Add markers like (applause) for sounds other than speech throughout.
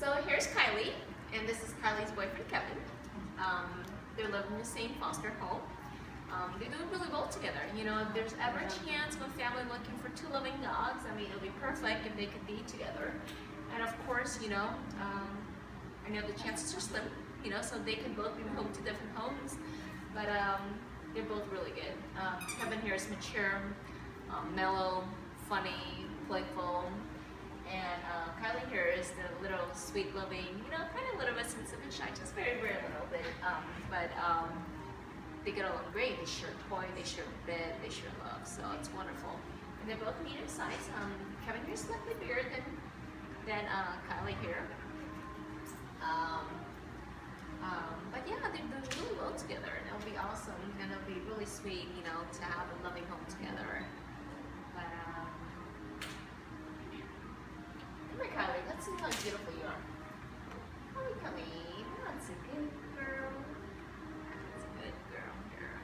So here's Kaily, and this is Kaily's boyfriend Kevin. Um, they're living in the same foster home. Um, they're doing really well together. You know, if there's ever a chance of a family looking for two loving dogs, I mean, it'll be perfect if they could be together. And of course, you know, um, I know the chances are slim, you know, so they can both be home to different homes. But um, they're both really good. Um, Kevin here is mature, um, mellow, funny, playful, and uh, Kaily here is the little sweet, loving, you know, kind of a little bit sensitive and shy, just very, very little bit. Um, but um, they get along great. They share toy, they share bed, they share love. So it's wonderful. And they're both medium size. Um, Kevin here is slightly bigger than than uh, Kaily here. Um, um, but yeah, they're doing really well together, and it'll be awesome, and it'll be really sweet, you know, to have a loving home together. But um, come here, Kaily. Let's see how beautiful you are. Come here, Kaily. That's a good girl. That's a good girl here.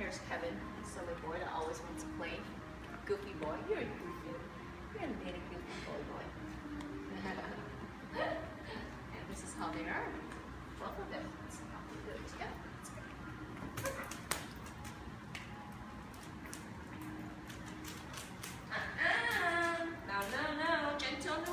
Here's Kevin, the silly boy that always wants to play. Goofy boy. You're a goofy. You're a little goofy boy boy. and (laughs) this is how they are. Both of them. Let's see how they do it together. Let's go. Uh-uh. No, no, no. Gentle on the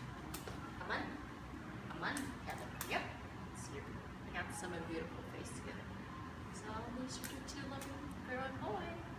beautiful face together. So these are your two loving girl and boy.